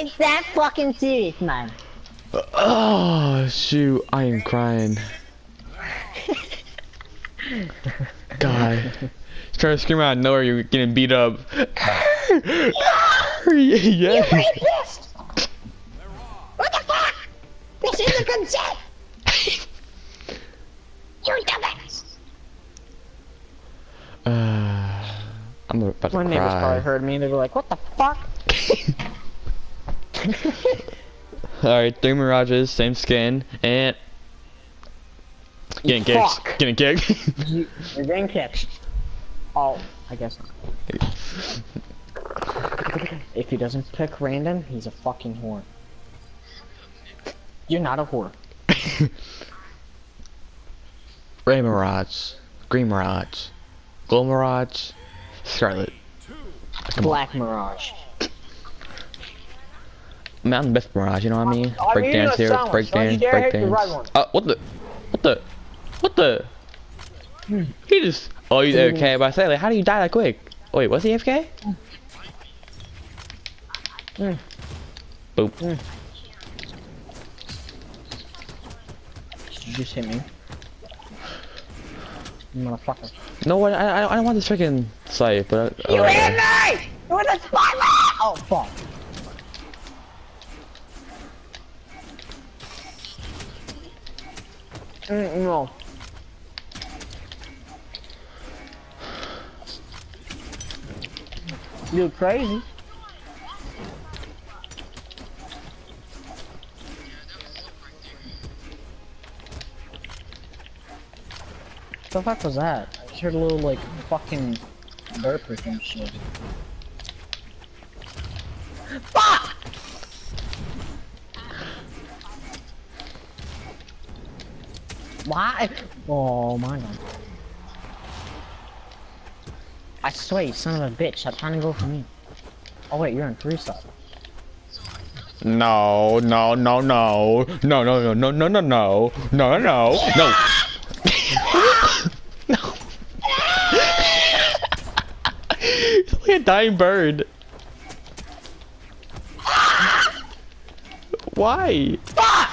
It's that fucking serious, man. Oh shoot, I am crying. God. He's trying to scream out of nowhere, you're getting beat up. yeah. Rapist! What the fuck? This is a consent! you dumbass! Uh, I'm about to My neighbors probably heard me and they were like, what the fuck? Alright, three mirages, same skin, and getting kicked. Fuck. Getting kicked. You, you're getting kicked. Oh, I guess not. If he doesn't pick random, he's a fucking whore. You're not a whore. Ray Mirage, Green Mirage, Glow Mirage, Scarlet. Black Mirage. Mean, best Mirage, you know what I mean? I'm break dance here, sandwich. break dance, break dance. Uh, what the? What the? What the? He just. Oh, he's AFK, but I say, like, how do you die that quick? Wait, was he AFK? Mm. Boop. Did you just hit me? You Motherfucker. No? I, I, I don't want this freaking site, but. Uh, You hit me! You were the spotlight! Oh, fuck. Mm, no. You crazy? What the fuck was that? I just heard a little like fucking burp or some shit. Fuck! Why? Oh my god. I swear, you son of a bitch, stop trying to go for me. Oh wait, you're on three stop. No, no, no, no, no, no, no, no, no, no, no, no, no, no, no. no. It's like a dying bird. Why? Fuck!